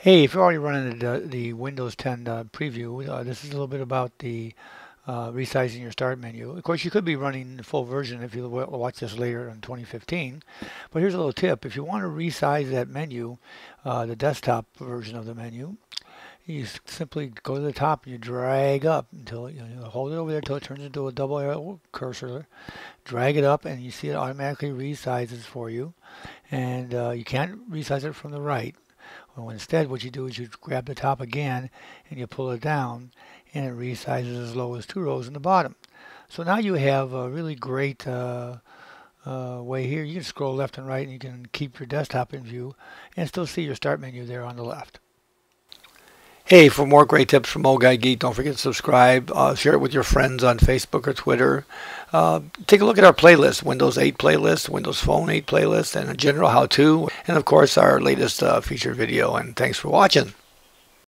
Hey, if you're already running the, the Windows 10 uh, preview, uh, this is a little bit about the uh, resizing your start menu. Of course, you could be running the full version if you watch this later in 2015. But here's a little tip. If you want to resize that menu, uh, the desktop version of the menu, you simply go to the top and you drag up until you know, hold it over there until it turns into a double arrow cursor. Drag it up and you see it automatically resizes for you. And uh, you can't resize it from the right. Well, instead, what you do is you grab the top again and you pull it down and it resizes as low as two rows in the bottom. So now you have a really great uh, uh, way here. You can scroll left and right and you can keep your desktop in view and still see your start menu there on the left. Hey, for more great tips from Old Guy Geek, don't forget to subscribe. Uh, share it with your friends on Facebook or Twitter. Uh, take a look at our playlist, Windows 8 playlist, Windows Phone 8 playlist, and a general how-to, and of course our latest uh, feature video. And thanks for watching.